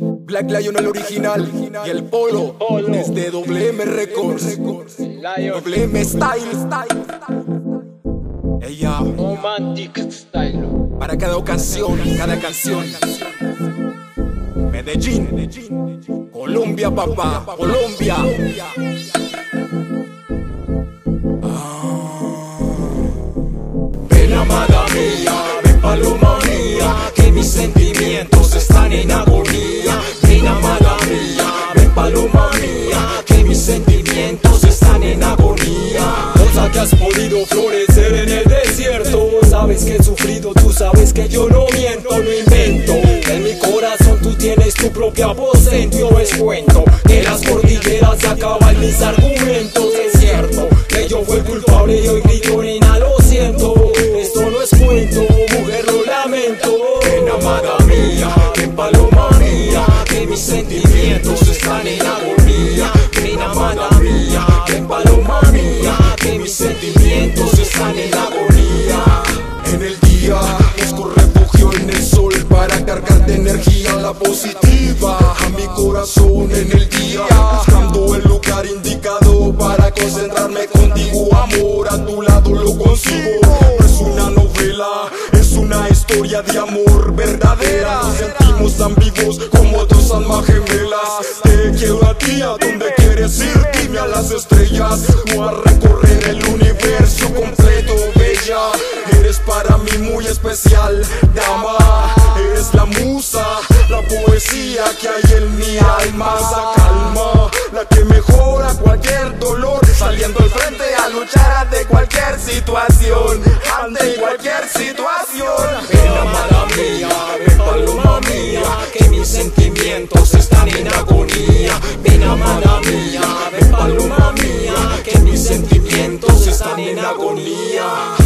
Black Lion el original y el polo desde WM Records. WM Style. Ella Romantic Style. para cada ocasión, cada canción. Medellín, Colombia, papá, Colombia. En agonía. Cosa que has podido florecer en el desierto. Sabes que he sufrido, tú sabes que yo no miento, no invento. En mi corazón tú tienes tu propio aposento. Yo les cuento que las cordilleras se acaban mis argumentos. Es cierto que yo fui el culpable y hoy grito nena lo siento. Esto no es cuento, mujer lo lamento. Ven amada mía, ven paloma mía, que mis sentimientos están en agonía. Ven amada día busco refugio en el sol para cargarte energía la positiva. A mi corazón en el día buscando el lugar indicado para concentrarme contigo. Amor a tu lado lo consigo. No es una novela es una historia de amor verdadera. Nos sentimos tan vivos como dos almas gemelas. Te quiero a ti a donde quieres ir dime a las estrellas. O a recorrer el universo dama. Eres la musa, la poesía que hay en mi alma. Esa calma, la que mejora cualquier dolor. Saliendo al frente a luchar ante cualquier situación. Ante cualquier situación. Ven amada mía, ven paloma mía, que mis sentimientos están en agonía. Ven amada mía, ven paloma mía, que mis sentimientos están en agonía.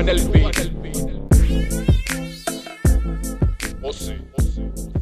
en el beat. Oh, sí, oh, sí.